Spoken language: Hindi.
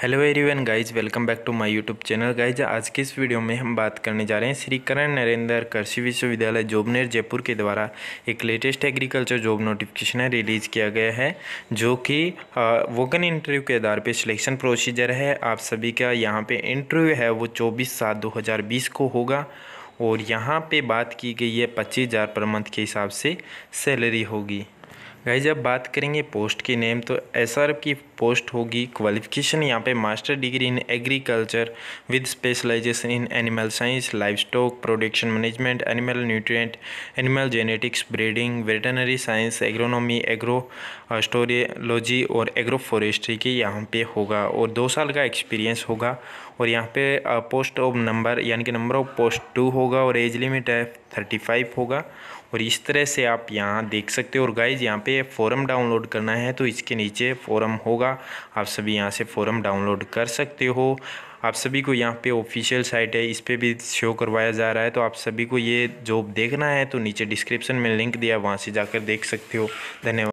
Hello everyone guys welcome back to my YouTube channel. Guys आज की इस वीडियो में हम बात करने जा रहे हैं श्री करण नरेंद्र कृषि विश्वविद्यालय जोबनेर, जयपुर के द्वारा एक लेटेस्ट एग्रीकल्चर जॉब नोटिफिकेशन है रिलीज़ किया गया है, जो कि वोकन इंटरव्यू के आधार पर सिलेक्शन प्रोसीजर है। आप सभी का यहाँ पर इंटरव्यू है, वो चौबीस सात दो को होगा और यहाँ पर बात की गई है पच्चीस हज़ार पर मंथ के हिसाब से सैलरी होगी। गाइज़ जब बात करेंगे पोस्ट की नेम तो एस की पोस्ट होगी क्वालिफिकेशन यहाँ पे master degree in agriculture with specialization in animal science life stock production management animal nutrient animal genetics breeding veterinary science agronomy agrostology और एग्रो फॉरेस्ट्री की यहाँ पे होगा और दो साल का एक्सपीरियंस होगा और यहाँ पे पोस्ट ऑफ़ नंबर यानी कि नंबर ऑफ़ पोस्ट टू होगा और एज लिमिट है थर्टी फाइव होगा और इस तरह से आप यहाँ देख सकते हो और गाइज़ यहाँ पे फॉरम डाउनलोड करना है तो इसके नीचे फॉरम होगा। आप सभी यहाँ से फॉरम डाउनलोड कर सकते हो। आप सभी को यहाँ पे ऑफिशियल साइट है, इस पर भी शो करवाया जा रहा है तो आप सभी को ये जॉब देखना है तो नीचे डिस्क्रिप्शन में लिंक दिया, वहाँ से जाकर देख सकते हो। धन्यवाद।